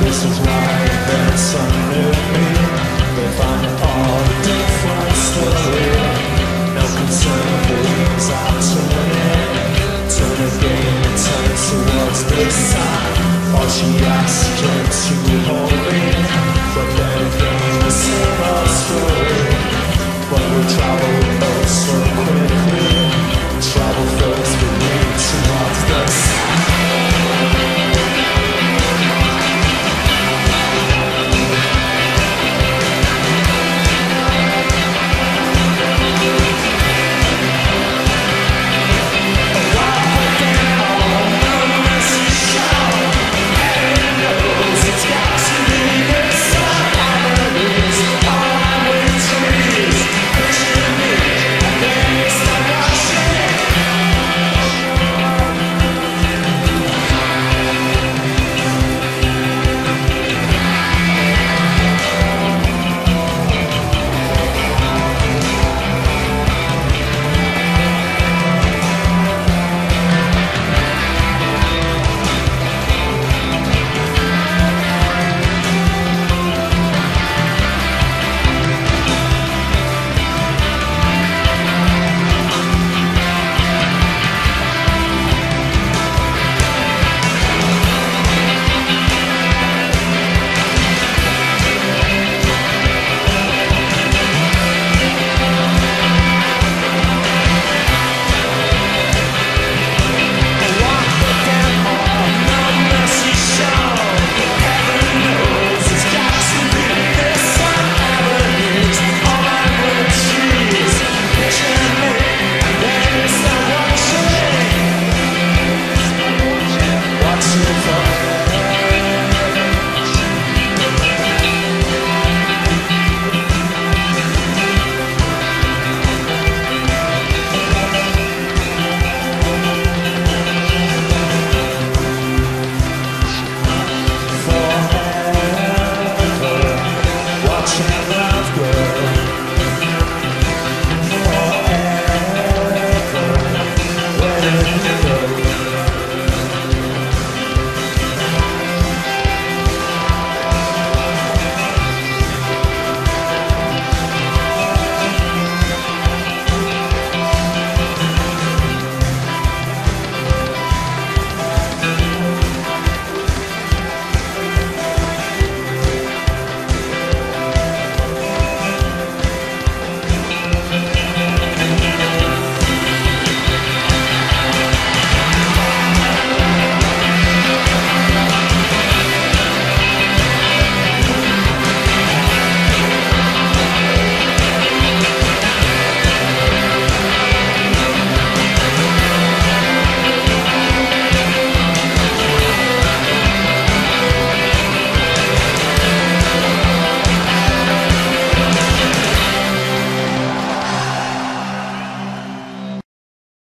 This is why there's some new me. They find all